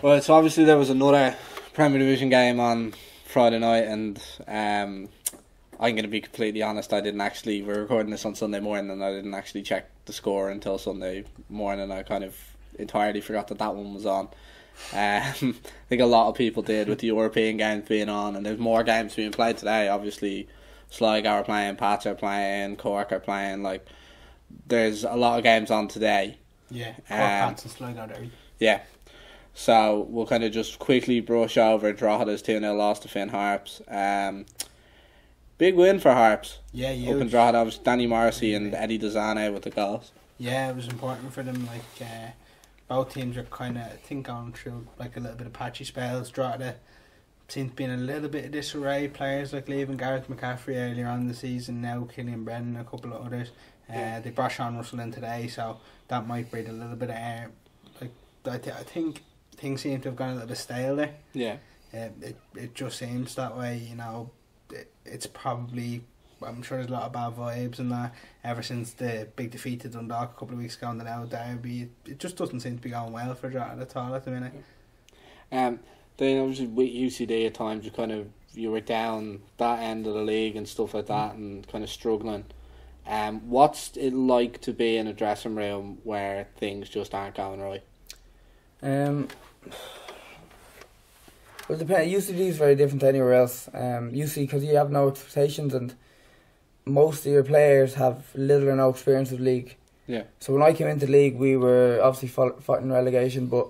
Well, so obviously there was another Premier Division game on Friday night, and um, I'm going to be completely honest. I didn't actually. We're recording this on Sunday morning, and I didn't actually check the score until Sunday morning. And I kind of entirely forgot that that one was on. Um, I think a lot of people did with the European games being on, and there's more games being played today. Obviously, Sligo are playing, Pats are playing, Cork are playing. Like, there's a lot of games on today. Yeah, Cork, Um, Pats and Sligo there. Yeah. So we'll kind of just quickly brush over Drogheda's 2 0 loss to Finn Harps. Um, big win for Harps. Yeah, huge. Drogheda was Danny Morrissey and Eddie Dezane with the goals. Yeah, it was important for them. Like uh, both teams are kind of, I think, going through like a little bit of patchy spells. Drogheda seemed to be in a little bit of disarray. Players like leaving Gareth McCaffrey earlier on in the season. Now Killian Brennan, a couple of others. Uh. They brought Sean Russell in today, so that might breed a little bit of air. Like I, th- I think things seem to have gone a little bit stale there. Yeah. Uh, it it just seems that way, you know. It, it's probably I'm sure there's a lot of bad vibes and that ever since the big defeat to Dundalk a couple of weeks ago in the now derby. It, it just doesn't seem to be going well for Drogheda at all at the minute. Um, then obviously with UCD at times you kind of you were down that end of the league and stuff like that and kind of struggling. Um, what's it like to be in a dressing room where things just aren't going right? Um, well, depend. UCD is very different to anywhere else. Um, UC because you have no expectations and most of your players have little or no experience of league. Yeah. So when I came into league, we were obviously fighting relegation, but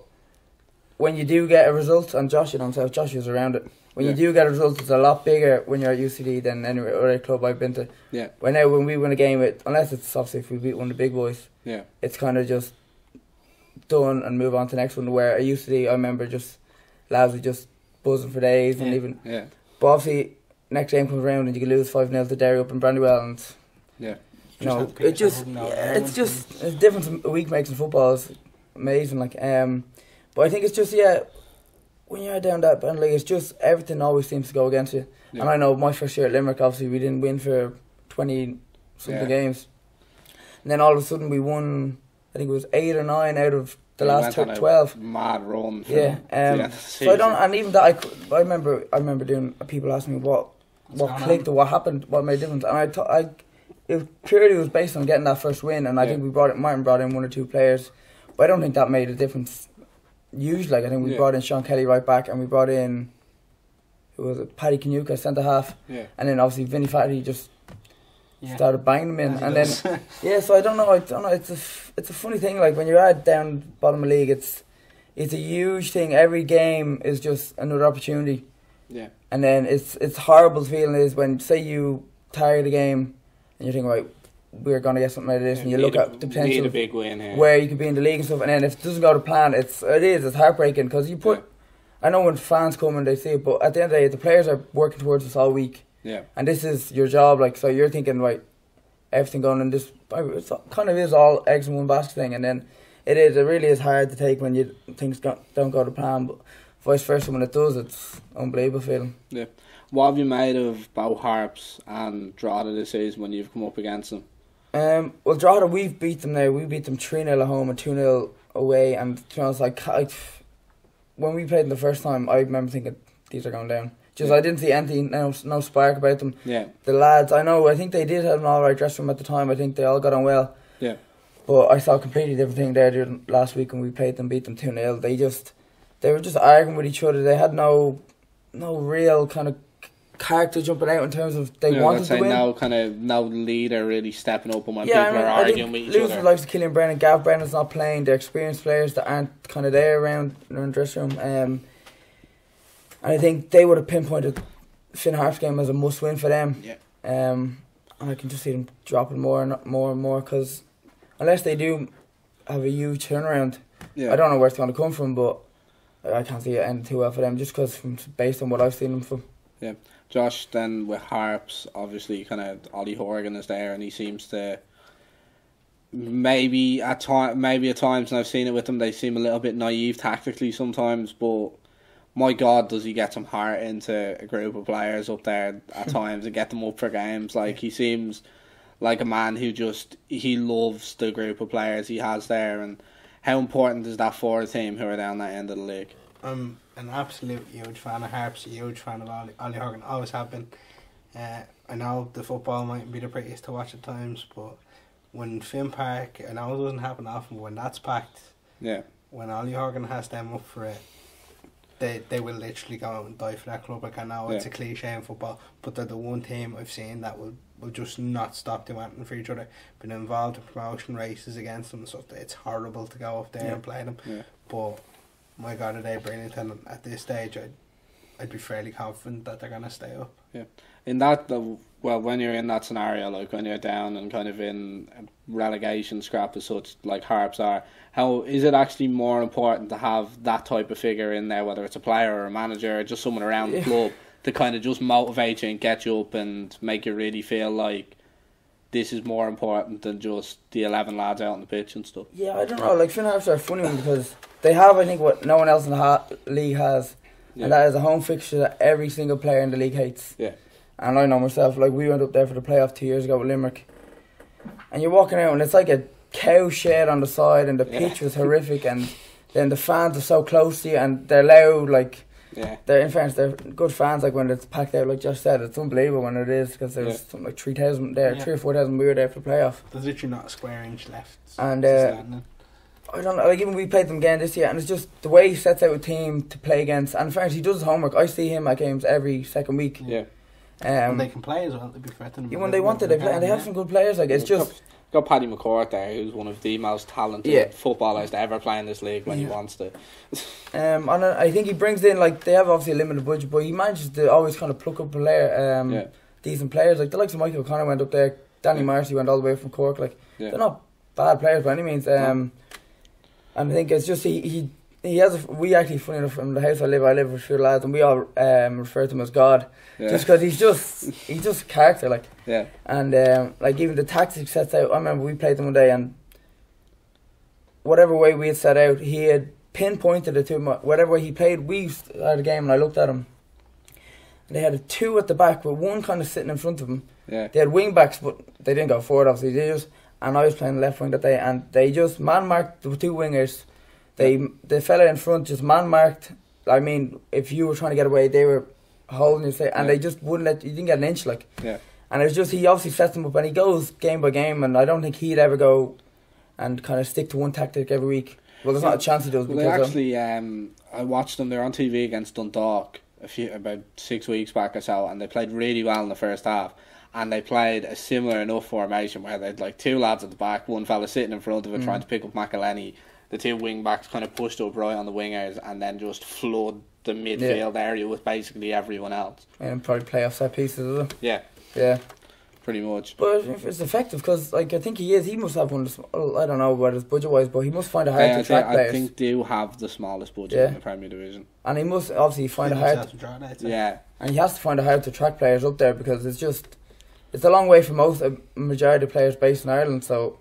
when you do get a result, and Josh, you know himself, Josh was around it. When Yeah. you do get a result, it's a lot bigger when you're at UCD than any other club I've been to. Yeah. When now when we win a game, it unless it's obviously if we beat one of the big boys, Yeah. it's kind of just done and move on to the next one. Where I used to, be, I remember just lads were just buzzing for days and Yeah. even. Yeah. But obviously, next game comes around and you can lose five 0 to Derry up in Brandywell, and Yeah. you know have to pick it just yourself up and yeah, it's just it's different. A week makes in football is amazing. Like um, but I think it's just yeah. When you're down that band league, it's just everything always seems to go against you. Yeah. And I know my first year at Limerick, obviously we didn't win for twenty something Yeah. games, and then all of a sudden we won. I think it was eight or nine out of the They last went on a twelve. Mad run. from Yeah, the end um, of the so I don't, and even that I, cou- I remember, I remember doing people asking me what, What's what going clicked on? or what happened, what made a difference, and I, thought I, it purely was based on getting that first win, and I Yeah. think we brought it. Martin brought in one or two players, but I don't think that made a difference. Usually, like I think we Yeah. brought in Sean Kelly right back, and we brought in, who was it, Paddy Kanuka centre half, Yeah. and then obviously Vinny Faherty just Yeah. started banging them in, As and then yeah, so I don't know. I don't know. It's a it's a funny thing. Like when you're at down bottom of the league, it's it's a huge thing. Every game is just another opportunity, Yeah. and then it's it's horrible feeling is when say you target the game and you think right, we're gonna get something out of this, and you look a- at the potential big win here. where you could be in the league and stuff, and then if it doesn't go to plan, it's it is it's heartbreaking because you put. Yeah. I know when fans come and they see it, but at the end of the day, the players are working towards this all week Yeah. and this is your job. Like, so you're thinking, right, everything going in this, it's kind of is all eggs in one basket thing, and then it is. It really is hard to take when you things don't go to plan, but vice versa when it does, it's unbelievable feeling. Yeah. What have you made of both Harps and Drogheda this season when you've come up against them? Um, well, Drogheda, we've beat them now. We beat them three 0 at home and two 0 away, and to be honest, like I, when we played them the first time, I remember thinking these are going down. Just. I didn't see anything, no, no spark about them. Yeah. the lads, I know, I think they did have an alright dressing room at the time. I think they all got on well. Yeah. But I saw a completely different thing there during last week when we played them, beat them 2 0. They just, they were just arguing with each other. They had no, no real kind of character jumping out in terms of they yeah, wanted to win. no kind of no leader really stepping up and when yeah, I, mean, are arguing with each losing other. the likes Killian Brennan, Gav Brennan's not playing. They're experienced players that aren't kind of there around in the dressing room. Um, and I think they would have pinpointed Finn Harp's game as a must win for them. Yeah. Um, and I can just see them dropping more and more and more because unless they do have a huge turnaround, Yeah. I don't know where it's going to come from, but I can't see it ending too well for them just because based on what I've seen them from. Yeah. Josh, then with Harps, obviously, kind of Ollie Horgan is there, and he seems to maybe at time, maybe at times, and I've seen it with them, they seem a little bit naive tactically sometimes. But my God, does he get some heart into a group of players up there at times and get them up for games? Like he seems like a man who just he loves the group of players he has there, and how important is that for a team who are down that end of the league? I'm an absolute huge fan of Harps, a huge fan of Ollie, Ollie Horgan, always have been. Uh, I know the football might be the prettiest to watch at times, but when Finn Park, I know it doesn't happen often, but when that's packed, Yeah, when Ollie Horgan has them up for it, they they will literally go out and die for that club. Like I know it's a cliche in football, but they're the one team I've seen that will, will just not stop doing anything for each other. Been involved in promotion races against them so. It's horrible to go up there Yeah. and play them. yeah. But my God, are they brilliant? And at this stage, I'd, I'd be fairly confident that they're gonna stay up. In that well when you're in that scenario like when you're down and kind of in relegation scrap as such like harps are how is it actually more important to have that type of figure in there whether it's a player or a manager or just someone around the club to kind of just motivate you and get you up and make you really feel like this is more important than just the 11 lads out on the pitch and stuff Yeah, I don't know. Like Finn Harps are a funny one because they have, I think, what no one else in the ha- league has, Yeah. and that is a home fixture that every single player in the league hates. Yeah. And I know myself. Like we went up there for the playoff two years ago with Limerick, and you're walking out and it's like a cow shed on the side, and the Yeah. pitch was horrific, and then the fans are so close to you, and they're loud. Like yeah they're in fairness, they're good fans. Like when it's packed out, like Josh said, it's unbelievable when it is because there's Yeah. something like three thousand there, Yeah. three or four thousand. We were there for the playoff. There's literally not a square inch left. And, to uh. I don't know. Like even we played them again this year, and it's just the way he sets out a team to play against. And in fairness, he does his homework. I see him at games every second week. yeah and Um, they can play as well. They'd be fair to yeah, when they wanted, they play, and they have some good players. Like it's just got Paddy McCourt there who's one of the most talented Yeah. footballers to ever play in this league when he wants to um, and I I think he brings in like they have obviously a limited budget, but he manages to always kind of pluck up a player, um, yeah decent players. Like the likes of Michael O'Connor went up there. Danny Yeah. Marcy went all the way from Cork. Like yeah they're not bad players by any means. Um, and I think it's just he he. He has a, we actually funny enough from the house I live I live with a few lads and we all um, refer to him as God yeah just because he's just he's just a character like yeah And um, like even the tactics sets out. I remember we played them one day, and whatever way we had set out, he had pinpointed it to. Whatever way he played, we started the game, and I looked at him. And they had a two at the back, with one kind of sitting in front of him. yeah They had wing backs, but they didn't go forward. Obviously, they just and I was playing left wing that day, and they just man marked the two wingers. They the fella in front just man marked. I mean, if you were trying to get away, they were holding you, and Yeah. they just wouldn't let you didn't get an inch like. yeah And it was just he obviously sets them up and he goes game by game and I don't think he'd ever go and kind of stick to one tactic every week. Well, there's not a chance he does Well, because they um, actually, um, I watched them. They're on TV against Dundalk a few about six weeks back or so, and they played really well in the first half. And they played a similar enough formation where they'd like two lads at the back, one fella sitting in front of it Mm. trying to pick up McEleney. The two wing backs kind of pushed up right on the wingers, and then just flood the midfield area with basically everyone else. and probably play off set pieces. Is it? Yeah, Yeah, pretty much. but if it's effective because like I think he is. He must have one. Of the, sm- well, I don't know what his budget wise, but he must find a hard I, to I players. I think they do have the smallest budget Yeah. in the Premier Division. and he must obviously find it Fit hard. himself to draw. Yeah, And he has to find it hard to attract players up there because it's just it's a long way for most a majority of players based in Ireland. So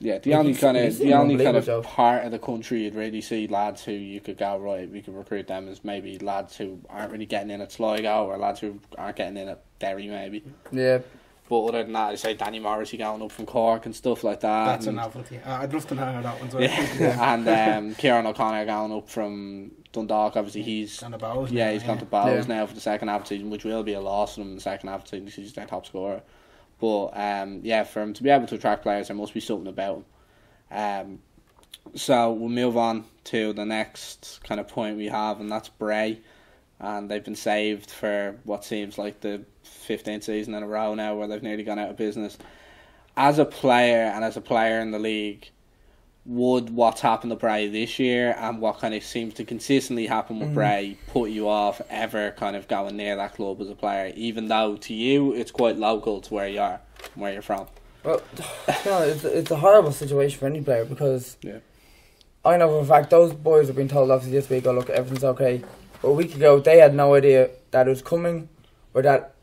Yeah, the Like, only kind of doing the only kind of part of the country you'd really see lads who you could go right, we could recruit them as maybe lads who aren't really getting in at Sligo or lads who aren't getting in at Derry maybe. yeah, But other than that, I say Danny Morrissey going up from Cork and stuff like that. That's a and, novelty. Uh, I'd love to know how that one's yeah, and um, Kieran O'Connor going up from Dundalk. Obviously, he's on the Bohs. yeah, now, he's gone to Bohs Yeah. now for the second half of the season, which will be a loss for him in the second half of the season because he's their top scorer. But um, yeah, for him to be able to attract players, there must be something about him. Um, so we'll move on to the next kind of point we have, and that's Bray. And they've been saved for what seems like the 15th season in a row now where they've nearly gone out of business. As a player and as a player in the league, would what's happened to Bray this year and what kind of seems to consistently happen with Mhm. Bray put you off ever kind of going near that club as a player, even though to you it's quite local to where you are, where you're from? Well, know, it's, it's a horrible situation for any player because Yeah. I know for a fact those boys have been told obviously this week, oh look, everything's okay. But a week ago, they had no idea that it was coming or that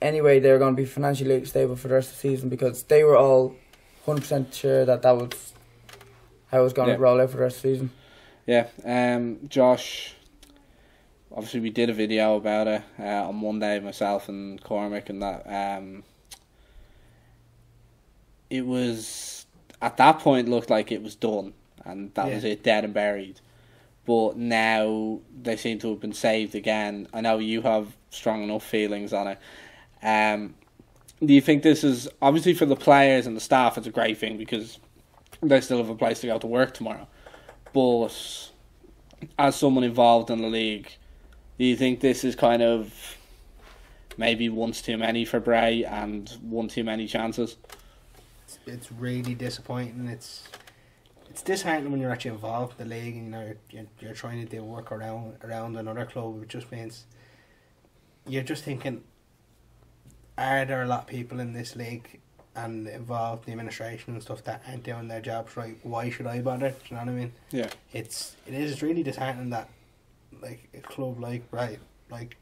anyway they were going to be financially stable for the rest of the season because they were all 100% sure that that was how it was going Yeah. to roll out for the rest of the season. Yeah, um, Josh. Obviously, we did a video about it uh, on Monday, myself and Cormac, and that. Um, it was at that point looked like it was done, and that Yeah. was it, dead and buried. but now they seem to have been saved again. I know you have strong enough feelings on it. Um, do you think this is obviously for the players and the staff? It's a great thing because they still have a place to go to work tomorrow. But as someone involved in the league, do you think this is kind of maybe once too many for Bray and one too many chances? It's, really disappointing. It's it's disheartening when you're actually involved in the league and you know you're, you're trying to do work around around another club. It just means you're just thinking, are there a lot of people in this league and involved in the administration and stuff that aren't doing their jobs right? Why should I bother? Do you know what I mean? Yeah. It's it is really disheartening that like a club like right like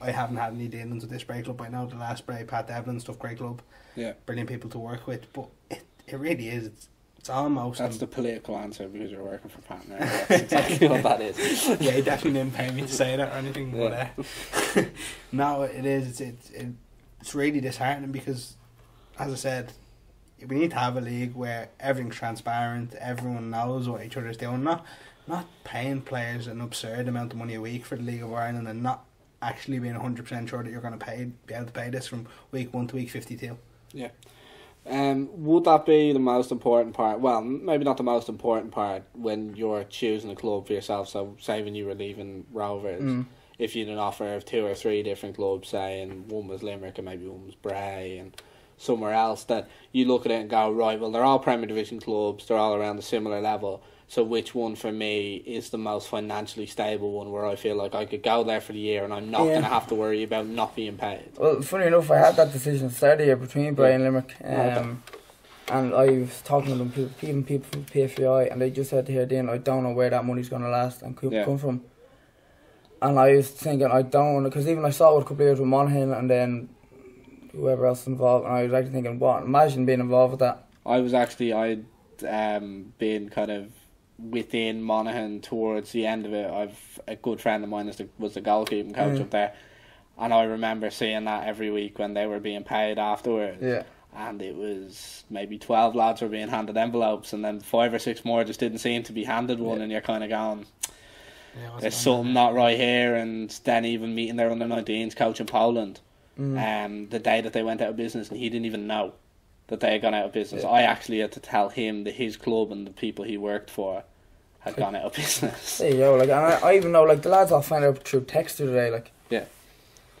I haven't had any dealings with this Bray club. I know the last Bray, Pat Devlin stuff, great club, Yeah. brilliant people to work with, but it it really is. It's it's almost That's the political answer because you're working for Pat now. That's exactly what that is. yeah, he definitely didn't pay me to say that or anything. Yeah. But uh, no, it is. It's it's it, it's really disheartening because, as I said, we need to have a league where everything's transparent. Everyone knows what each other's doing. Not not paying players an absurd amount of money a week for the League of Ireland and not actually being hundred percent sure that you're going to pay be able to pay this from week one to week fifty two. Yeah. Um, would that be the most important part? Well, maybe not the most important part when you're choosing a club for yourself. So, say when you were leaving Rovers, Mm. if you had an offer of two or three different clubs, saying one was Limerick and maybe one was Bray and somewhere else, that you look at it and go, right, well, they're all Premier Division clubs, they're all around a similar level. So, which one for me is the most financially stable one where I feel like I could go there for the year and I'm not Yeah. going to have to worry about not being paid? Well, funny enough, I had that decision at the start of the year between Bray and Limerick. Okay. Um, and I was talking to them, even people from PFI, and they just said to here, Dean, I don't know where that money's going to last and could Yeah. come from. And I was thinking, I don't want to, because even I saw it a couple of years with Monaghan and then whoever else involved, and I was actually thinking, what, imagine being involved with that. I was actually I'd um been kind of within Monaghan towards the end of it. I've a good friend of mine is the, was the goalkeeping coach Mm. up there, and I remember seeing that every week when they were being paid afterwards. Yeah. And it was maybe twelve lads were being handed envelopes, and then five or six more just didn't seem to be handed one, Yeah. and you're kind of going, Yeah, "There's going something on? not right here." And then even meeting their under 19s coach in Poland, Mm. um, the day that they went out of business, and he didn't even know that they had gone out of business. Yeah. I actually had to tell him that his club and the people he worked for had gone out of business. There you go. Like, and I, I even know, like, the lads all found out through text today, like. Yeah.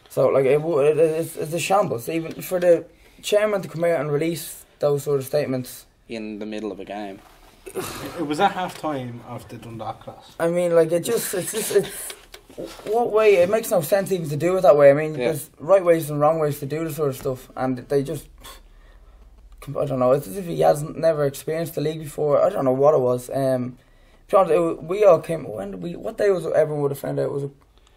So, like, it, it, it's, it's a shambles. Even for the chairman to come out and release those sort of statements. in the middle of a game. It was at half time of the Dundalk class. I mean, like, it just, it's just, it's. What way? It makes no sense even to do it that way. I mean, Yeah. there's right ways and wrong ways to do this sort of stuff, and they just. I don't know. It's as if he hasn't never experienced the league before. I don't know what it was. Um, John, it, wa- we all came. When did we? What day was it everyone would have found out? It Was it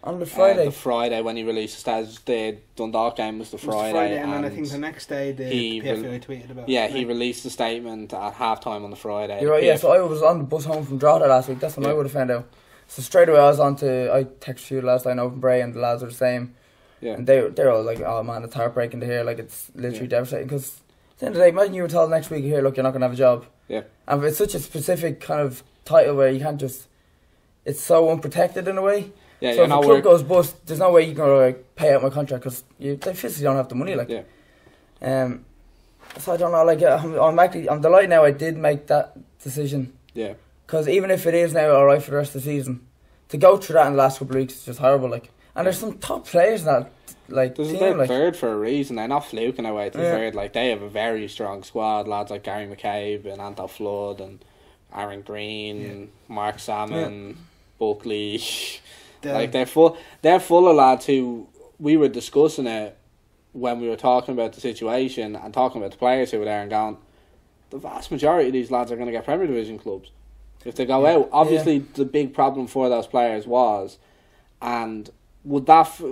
on the Uh, Friday? the Friday when he released the stats, the Dundalk game was the It was Friday. Friday, and, then I think the next day the, he the PFI rel- tweeted about. yeah, it. he released the statement at half time on the Friday. You're right. Yeah. So I was on the bus home from Drogheda last week. That's when I would have found out. So straight away I was on to. I texted you last night over Bray, and the lads are the same. yeah. And they they're all like, "Oh man, it's heartbreaking to hear. Like it's literally Yeah. devastating." Because at the end of the day, imagine you were told next week here, look, you're not gonna have a job. Yeah. And it's such a specific kind of title where you can't just. It's so unprotected in a way. yeah, so if a club work- goes bust, there's no way you can like pay out my contract because you they physically don't have the money. Like, Yeah. um, so I don't know. Like, I'm, I'm actually I'm delighted now. I did make that decision Yeah, because even if it is now all right for the rest of the season, to go through that in the last couple of weeks is just horrible. Like, and there's some top players in that like There's team. they're Like, third for a reason. They're not fluking away to Yeah. third. Like they have a very strong squad. Lads like Gary McCabe and Anto Flood and Aaron Green, Mark Salmon, Buckley. The- like they're full. They're full of lads who we were discussing it when we were talking about the situation and talking about the players who were there and going. The vast majority of these lads are going to get Premier Division clubs if they go out. Obviously, the big problem for those players was, and would that, f-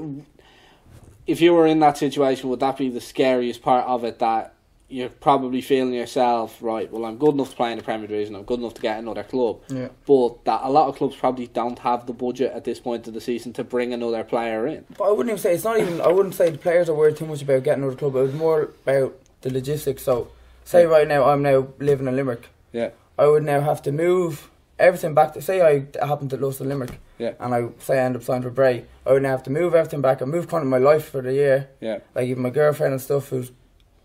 if you were in that situation, would that be the scariest part of it? That you're probably feeling yourself right. Well, I'm good enough to play in the Premier Division. I'm good enough to get another club. yeah. But that a lot of clubs probably don't have the budget at this point of the season to bring another player in. But I wouldn't even say it's not even. I wouldn't say the players are worried too much about getting another club. It was more about the logistics. So, say right now I'm now living in Limerick. Yeah. I would now have to move everything back to say I happened to lose to Limerick, Yeah. and I say I end up signing for Bray, I would now have to move everything back and move kind of my life for the year, Yeah. like even my girlfriend and stuff who's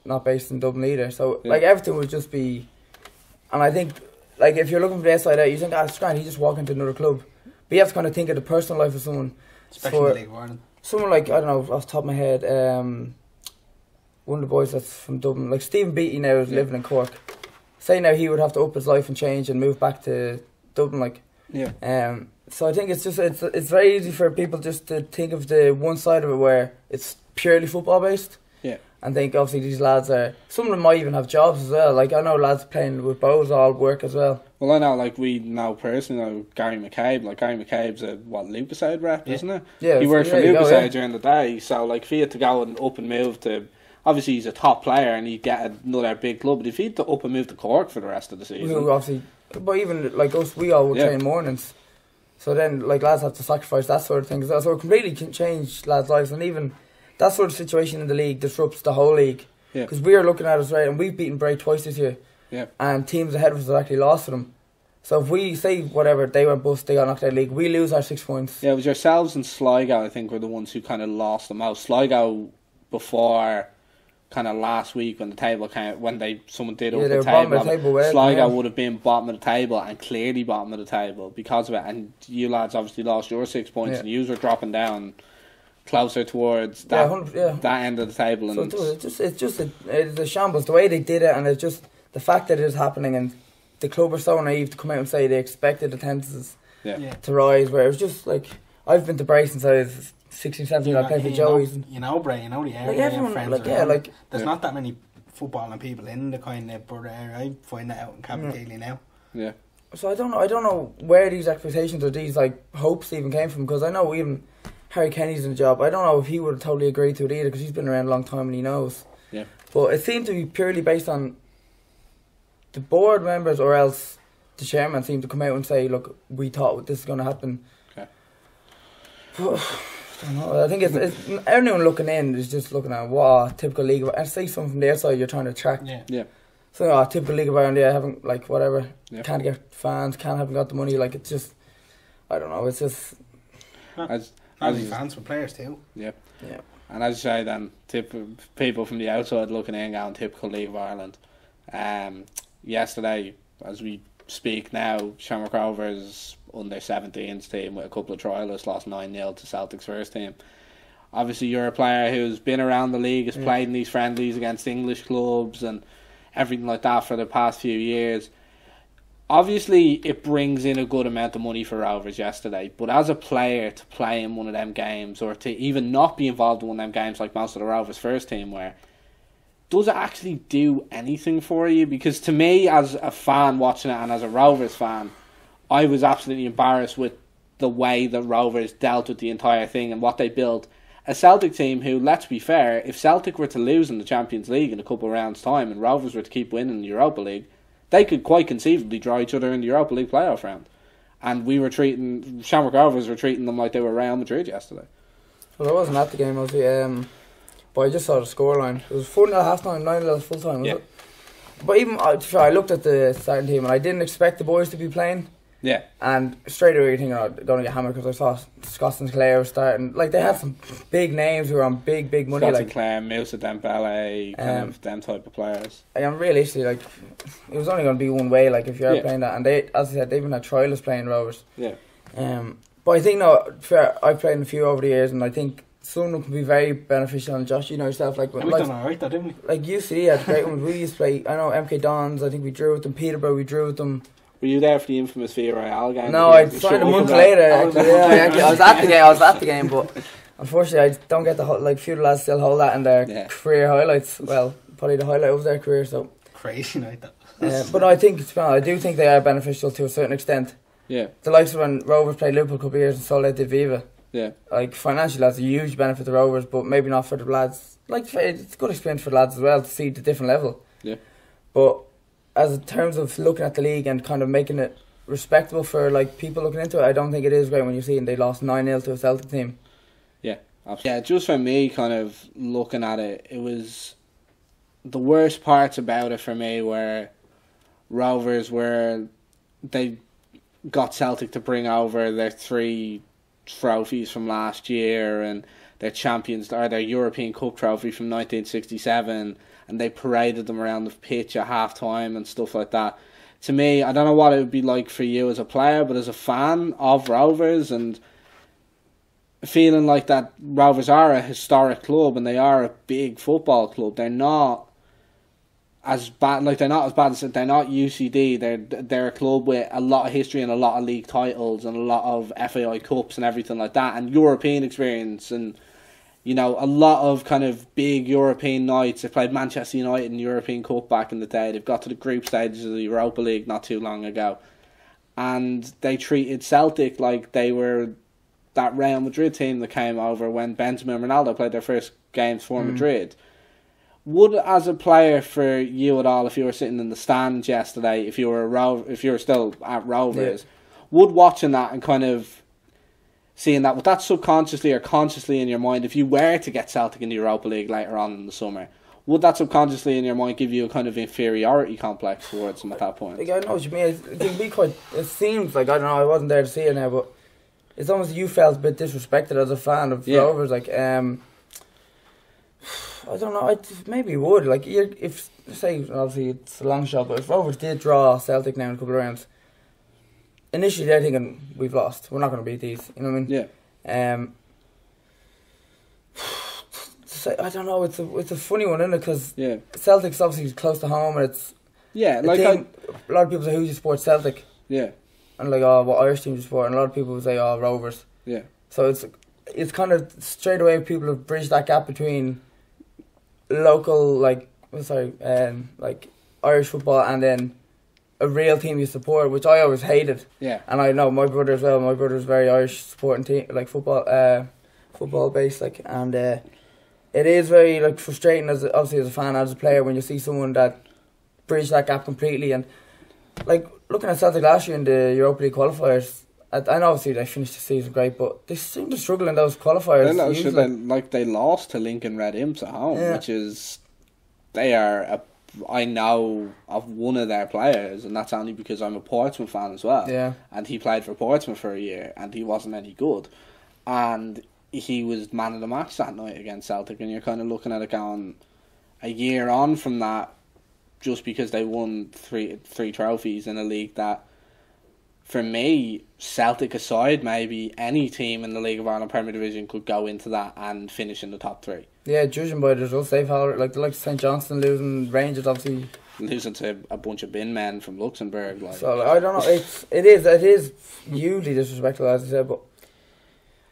not based in Dublin either. So Yeah. like everything would just be, and I think like if you're looking from the outside out, you think ah, it's grand, he just walk into another club, but you have to kind of think of the personal life of someone. Especially For- the League of Ireland. Someone like I don't know off the top of my head, um, one of the boys that's from Dublin, like Stephen Beattie now is Yeah. living in Cork. Say now he would have to up his life and change and move back to Dublin, like. Yeah. Um, so I think it's just it's it's very easy for people just to think of the one side of it where it's purely football based. Yeah. And think obviously these lads are some of them might even have jobs as well. Like I know lads playing with Bohs all work as well. Well, I know, like, we know personally know Gary McCabe. Like, Gary McCabe's a, what, Lucozade rep, Yeah. isn't it? Yeah, he worked for there you go, yeah. during the day. So, like, if he had to go and up and move to. Obviously, he's a top player and he'd get another big club. But if he had to up and move to Cork for the rest of the season. Who obviously, but even like us, we all would Yeah. train mornings. So then, like lads have to sacrifice that sort of thing. So it completely can change lads' lives, and even that sort of situation in the league disrupts the whole league. Yeah. Because we are looking at us right, and we've beaten Bray twice this year. Yeah. And teams ahead of us have actually lost to them. So if we say whatever they went bust, they got knocked out of the league, we lose our six points. Yeah, it was yourselves and Sligo, I think, were the ones who kind of lost the most. Sligo, before kind of last week when the table came, when they someone did Yeah, up they the were table, of the table, well, Sligo yeah. would have been bottom of the table and clearly bottom of the table because of it. And you lads obviously lost your six points, Yeah. and you were dropping down closer towards that 100 yeah. that end of the table. And it does, it's just it's just a, it's a shambles the way they did it, and it's just the fact that it is happening, and the club are so naive to come out and say they expected attendances yeah. Yeah. to rise. Where it was just like I've been to Bray since I was 16, 17. I know- played for you Joey's. Know, and, you know, Bray, you know the area. like your everyone, friends like yeah, around. like There's Yeah. not that many footballing people in the kind of border area. I find that out in Mm. Cabinteely now. yeah. so I don't know. I don't know where these expectations or these like hopes even came from because I know even Harry Kenny's in the job. I don't know if he would have totally agreed to it either because he's been around a long time and he knows. Yeah. But it seemed to be purely based on the board members or else the chairman seemed to come out and say, "Look, we thought this is going to happen." Okay. I know. I think it's, it's everyone looking in is just looking at what a typical league. Of, and say something from the outside you're trying to track. Yeah. yeah. So oh, typical league of Ireland, yeah, haven't like whatever. Yeah. Can't get fans, can't haven't got the money. Like it's just, I don't know. It's just As, Not as only fans, for players too. yeah. And as you say, then tip, people from the outside looking in, going typical League of Ireland. Um, yesterday, as we speak now, Shamrock Rovers under 17s team with a couple of trialists lost 9 0 to Celtic's first team. Obviously, you're a player who's been around the league, has Yeah. played in these friendlies against English clubs and everything like that for the past few years. Obviously, it brings in a good amount of money for Rovers yesterday, but as a player to play in one of them games or to even not be involved in one of them games like most of the Rovers first team where does it actually do anything for you? Because to me, as a fan watching it and as a Rovers fan, I was absolutely embarrassed with the way that Rovers dealt with the entire thing and what they built. A Celtic team who, let's be fair, if Celtic were to lose in the Champions League in a couple of rounds' time and Rovers were to keep winning in the Europa League, they could quite conceivably draw each other in the Europa League playoff round. And we were treating Shamrock Rovers were treating them like they were Real Madrid yesterday. Well, I wasn't at the game. Was, um, but I just saw the scoreline. It was four 0 half time, nine 0 full time. Was Yeah. it? But even to be fair, I looked at the starting team and I didn't expect the boys to be playing. Yeah, And straight away, you're thinking, oh, going to get hammered because I saw Scott Sinclair was starting. Like, they had some big names who were on big, big money. Scott like, Sinclair, Moussa Dembele, kind Um, of them type of players. I'm realistically, like, it was only going to be one way, like, if you're Yeah. playing that. And they, as I said, they even had trialists playing Rovers. Yeah. Um, but I think, no, fair, I've played in a few over the years, and I think some of them can be very beneficial. And Josh, you know yourself, like, And we like done alright though, didn't we? like UCD had great ones. We used to play. I know MK Dons. I think we drew with them. Peterborough, we drew with them. Were you there for the infamous Via Royale game? No, I Sure, signed a month can- later. Oh, Actually, yeah, I, actually, I was at the game. I was at the game, but unfortunately, I don't get the ho- like. Few lads still hold that in their Yeah. career highlights. Well, probably the highlight of their career. So, Crazy night that. uh, but I think to be honest, I do think they are beneficial to a certain extent. Yeah, The likes of when Rovers played Liverpool a couple of years and sold out to Viva. yeah, Like financially, that's a huge benefit to Rovers, but maybe not for the lads. Like it's a good experience for the lads as well to see the different level. Yeah. But as in terms of looking at the league and kind of making it respectable for like people looking into it, I don't think it is great when you see and they lost nine 0 to a Celtic team. absolutely. yeah. Just for me, kind of looking at it, it was the worst parts about it for me were Rovers were they got Celtic to bring over their three trophies from last year and their champions or their European Cup trophy from 1967, and they paraded them around the pitch at half time and stuff like that. To me, I don't know what it would be like for you as a player, but as a fan of Rovers and feeling like that Rovers are a historic club and they are a big football club. They're not as bad like they're not as bad as they're not UCD. They're they're a club with a lot of history and a lot of league titles and a lot of FAI cups and everything like that and European experience and you know a lot of kind of big European nights. They played Manchester United in European Cup back in the day. They've got to the group stages of the Europa League not too long ago, and they treated Celtic like they were that Real Madrid team that came over when Benzema and Ronaldo played their first games for Mm. Madrid. Would as a player for you at all, if you were sitting in the stands yesterday, if you were a Ro- if you were still at Rovers, would watching that and kind of seeing that, would that subconsciously or consciously in your mind, if you were to get Celtic in the Europa League later on in the summer, would that subconsciously in your mind give you a kind of inferiority complex towards them at that point? Like, I know what you mean. It, can be quite. It seems like I don't know. I wasn't there to see it now, but it's almost you felt a bit disrespected as a fan of Yeah. Rovers. Like, um, I don't know. I maybe would like if say obviously it's a long shot, but if Rovers did draw Celtic now in a couple of rounds, initially they're thinking we've lost. We're not going to beat these. You know what I mean? Yeah, Um, I don't know. It's a it's a funny one, isn't it? Because yeah, Celtic's obviously close to home, and it's yeah. Like, thing, a lot of people say who you support Celtic, yeah, and like oh what Irish team you support, and a lot of people say oh Rovers. yeah, So it's it's kind of straight away people have bridged that gap between local like sorry um like Irish football and then a real team you support, which I always hated. yeah. And I know my brother as well. My brother's very Irish supporting team, like football, uh, football based, like, and uh, it is very like frustrating as obviously as a fan, as a player, when you see someone that bridge that gap completely. And like looking at Celtic last year in the Europa League qualifiers, know obviously they finished the season great, but they seem to struggle in those qualifiers. That they, like they lost to Lincoln Red Imps at home, Yeah. which is they are a, I know of one of their players, and that's only because I'm a Portsmouth fan as well. Yeah, And he played for Portsmouth for a year, and he wasn't any good, and he was man of the match that night against Celtic, and you're kind of looking at it going a year on from that, just because they won three three trophies in a league that. For me, Celtic aside, maybe any team in the League of Ireland Premier Division could go into that and finish in the top three. yeah. Judging by the results they've had, like the like St Johnstone losing Rangers, obviously. Losing to a bunch of bin men from Luxembourg, like So like, I don't know. It's it is it is hugely disrespectful as I said, but.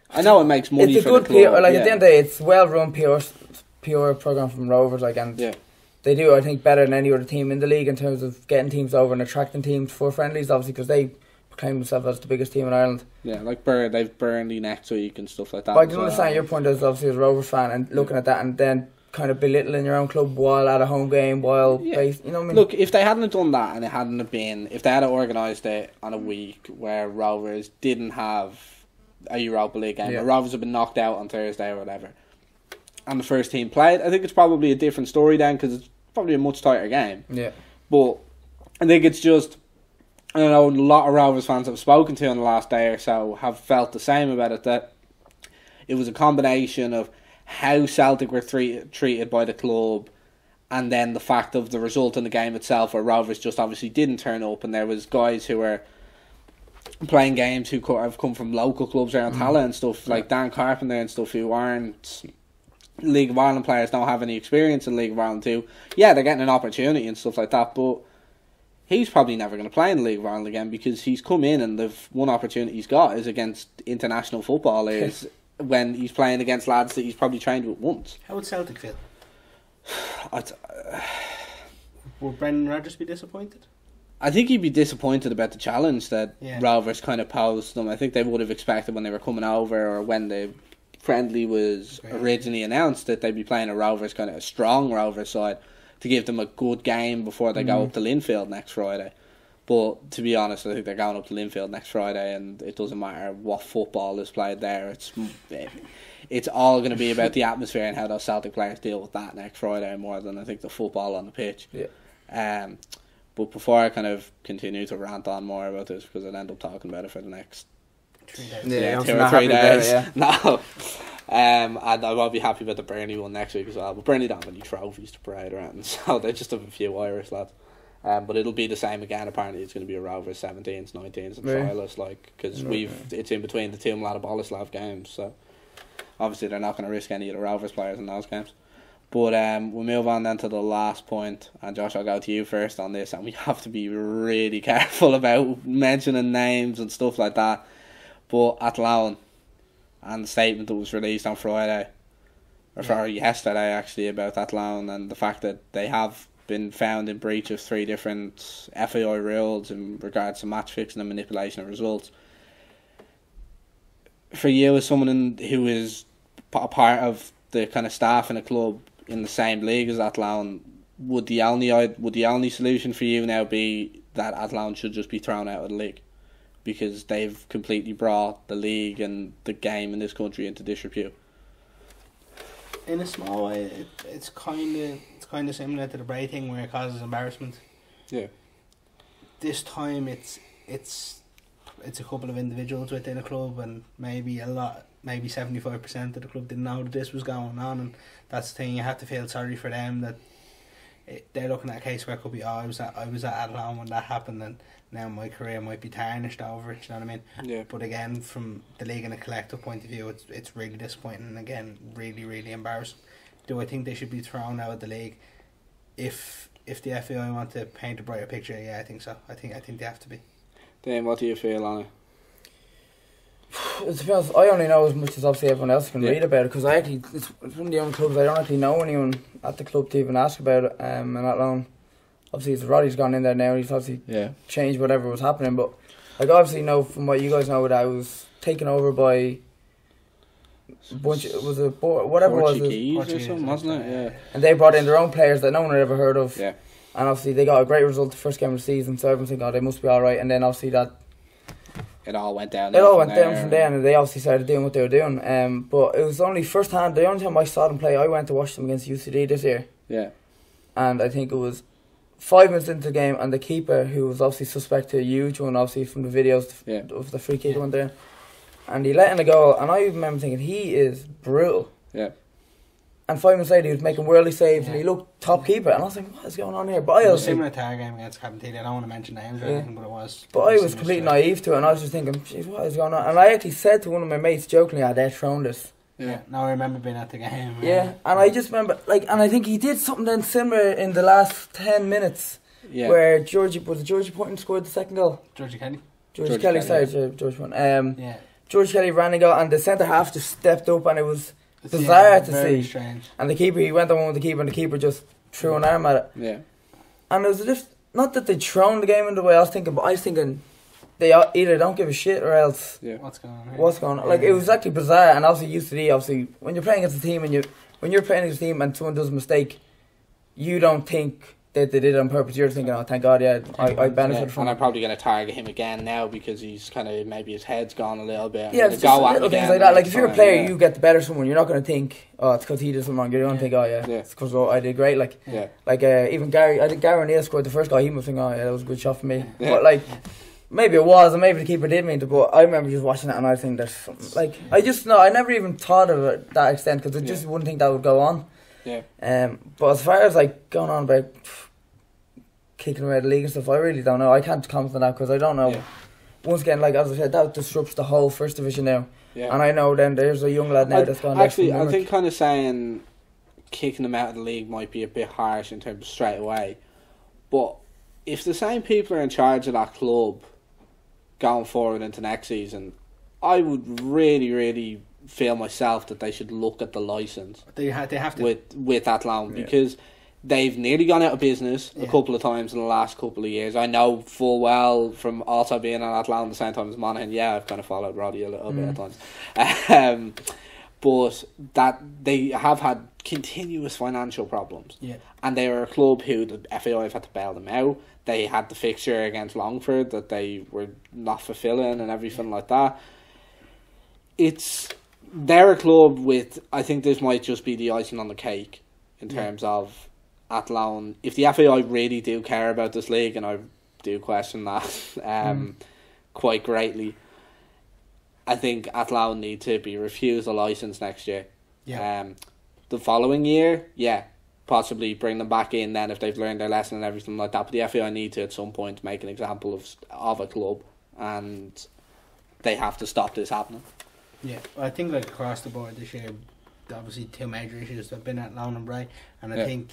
I know it makes money it's a for good the club. PR, like yeah. at the end of the day, it's well run PR PR program from Rovers, like and Yeah. they do I think better than any other team in the league in terms of getting teams over and attracting teams for friendlies, obviously because they proclaim themselves as the biggest team in Ireland. Yeah, like Bur- they've Burnley next week and stuff like that. But I can well. understand your point as obviously as a Rovers fan and looking at that and then kind of belittling your own club while at a home game, while Yeah. based, you know what I mean? Look, if they hadn't done that and it hadn't have been, if they had organised it on a week where Rovers didn't have a Europa League game, Yeah. Rovers have been knocked out on Thursday or whatever, and the first team played, I think it's probably a different story then because it's probably a much tighter game. yeah, But I think it's just I know a lot of Rovers fans I've spoken to in the last day or so have felt the same about it that it was a combination of how Celtic were tre- treated by the club and then the fact of the result in the game itself where Rovers just obviously didn't turn up and there was guys who were playing games who co- have come from local clubs around mm. Tallaght and stuff like Dan Carpenter and stuff who aren't League of Ireland players don't have any experience in League of Ireland too. Yeah, they're getting an opportunity and stuff like that, but he's probably never going to play in the League of Ireland again because he's come in and the one opportunity he's got is against international footballers when he's playing against lads that he's probably trained with once. How would Celtic feel? I, uh, Would Brendan Rodgers be disappointed? I think he'd be disappointed about the challenge that Yeah. Rovers kind of posed them. I think they would have expected when they were coming over or when the friendly was Right. originally announced that they'd be playing a Rovers kind of a strong Rovers side to give them a good game before they go Mhm. up to Linfield next Friday. But to be honest, I think they're going up to Linfield next Friday, and it doesn't matter what football is played there. It's it's all going to be about the atmosphere and how those Celtic players deal with that next Friday more than I think the football on the pitch. Yeah. Um, But before I kind of continue to rant on more about this, because I'd end up talking about it for the next Three days. Yeah, yeah, I'm two or not three happy about it, days. yeah. No. Um, and I won't be happy about the Burnley one next week as well. But Burnley don't have any trophies to parade around, so they just have a few Irish lads. Um, but it'll be the same again. Apparently, it's going to be a Rovers 17s, 19s, and Really? trialists, like because Right, we've it's in between the two Mlada Boleslav games. So obviously, they're not going to risk any of the Rovers players in those games. But um, we'll move on then to the last point, and Josh, I'll go to you first on this, and we have to be really careful about mentioning names and stuff like that. But at Athlone and the statement that was released on Friday, or sorry, yesterday actually, about Athlone and the fact that they have been found in breach of three different FAI rules in regards to match fixing and manipulation of results. For you, as someone in, who is a part of the kind of staff in a club in the same league as Athlone, would the only would the only solution for you now be that Athlone should just be thrown out of the league? Because they've completely brought the league and the game in this country into disrepute. In a small way, it, it's kind of it's kind of similar to the Bray thing where it causes embarrassment. Yeah. This time, it's it's it's a couple of individuals within a club, and maybe a lot, maybe seventy five percent of the club didn't know that this was going on, and that's the thing. You have to feel sorry for them that it, they're looking at a case where it could be, oh, I was at I was at Athlone when that happened, and now my career might be tarnished over it. You know what I mean? Yeah. But again, from the league and a collective point of view, it's it's really disappointing and again, really really embarrassing. Do I think they should be thrown out of the league? If if the FAI want to paint a brighter picture, yeah, I think so. I think I think they have to be. Dane, what do you feel on it? To be honest, I only know as much as obviously everyone else can Yeah. read about it because I actually it's, it's one of the only clubs I don't actually know anyone at the club to even ask about it. Um, and Athlone, obviously, it's Roddy's gone in there now. He's obviously Yeah. changed whatever was happening, but like obviously know from what you guys know that I was taken over by a bunch. It was a bo- whatever it was, it was, Portuguese or something, wasn't it? Yeah. and they brought in their own players that no one had ever heard of. Yeah. And obviously they got a great result the first game of the season, so everyone's thinking, oh, they must be all right. And then obviously that It all went down. It all went down from there, and they obviously started doing what they were doing. Um, but it was only first hand. The only time I saw them play, I went to watch them against UCD this year, Yeah. and I think it was five minutes into the game, and the keeper, who was obviously suspect to a huge one, obviously from the videos Yeah. of the free kick Yeah. one there, and he let in a goal, and I remember thinking he is brutal. Yeah. And five minutes later, he was making worldly saves, and he looked top keeper, and I was like, "What is going on here?" But I was was, similar to our game against Cabinteely. I don't want to mention names or Yeah. anything, but it was. but I was completely to- naive to it, and I was just thinking, "Jeez, what is going on?" And I actually said to one of my mates jokingly, "Ah, they're thrown this." Yeah. No, I remember being at the game. Yeah, and I just remember like, and I think he did something then similar in the last ten minutes, Yeah. where Georgie was it Georgie Porton scored the second goal. Georgie Kelly. George, George Kelly, Kelly, sorry, George, George Porton. Um, Yeah. George Kelly ran a goal, and the centre half just stepped up, and it was, It's- Bizarre yeah, to very see. strange. and the keeper he went on with the keeper, and the keeper just threw an arm at it, Yeah. and it was just not that they'd thrown the game in the way I was thinking, but I was thinking they either don't give a shit or else Yeah. What's going on here? what's going on. Like it was actually bizarre, and obviously UCD, obviously when you're playing against a team and you when you're playing against a team and someone does a mistake, you don't think that they did it on purpose. You're thinking, oh, thank God, yeah, I, I Yeah, benefited from and I'm probably going to target him again now because he's kind of maybe his head's gone a little bit. Yeah, it's just go little things like that. Like if you're a player, yeah. you get the better of someone. You're not going to think, oh, it's because he did something wrong. You're going to Yeah. think, oh yeah, Yeah. it's because I did great. Like Yeah. like uh, even Gary, I think Gary O'Neill scored the first goal. He must think, oh yeah, that was a good shot for me. Yeah. But like. Maybe it was, and maybe the keeper did mean to, but I remember just watching it and I think there's something, like I just no, I never even thought of it that extent because I just Yeah. wouldn't think that would go on. Yeah. Um, but as far as like going on about kicking away the league and stuff, I really don't know. I can't comment on that because I don't know. Yeah. Once again, like as I said, that disrupts the whole first division now, Yeah. and I know then there's a young lad now I- that's gone. Actually, from I think kind of saying kicking them out of the league might be a bit harsh in terms of straight away. But if the same people are in charge of that club going forward into next season, I would really, really feel myself that they should look at the license They, ha- they have to. with with Athlone Yeah. because they've nearly gone out of business a couple of times in the last couple of years. I know full well from also being on that loan at the same time as Monaghan. Yeah, I've kind of followed Roddy a little bit at times, um, but that they have had continuous financial problems, yeah. and they are a club who the FAI have had to bail them out. They had the fixture against Longford that they were not fulfilling and everything like that. It's they're a club with I think this might just be the icing on the cake in Yeah. terms of Athlone, if the FAI really do care about this league, and I do question that um, quite greatly, I think Athlone need to be refused a license next year. Yeah. Um, the following year, yeah, possibly bring them back in then if they've learned their lesson and everything like that. But the FAI need to at some point make an example of of a club, and they have to stop this happening. Yeah, I think like across the board this year, obviously two major issues have been Athlone and Bray, and I Yeah. think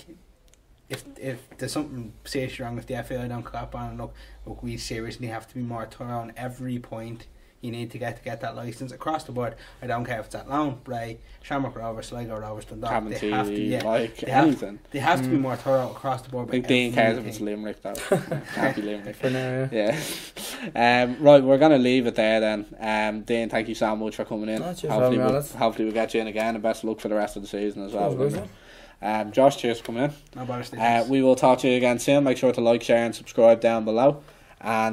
if if there's something seriously wrong with the FAI don't clap on and look, look, we seriously have to be more thorough on every point you need to get to get that license across the board. I don't care if it's Athlone, Bray, Shamrock Rovers, Sligo Rovers, Dundalk. Having They have to, to yeah, like they have- anything. they have to be Mm. more thorough across the board. I think with Dean cares if it's everything. Limerick though. Can't be Limerick. For now, yeah. Yeah. Um, right, we're gonna leave it there then. Um, Dean, thank you so much for coming in. No, hopefully, we'll, hopefully we'll get you in again, and best of luck for the rest of the season as well. Um, Josh, cheers for coming in. No bother, Uh, we will talk to you again soon. Make sure to like, share, and subscribe down below. And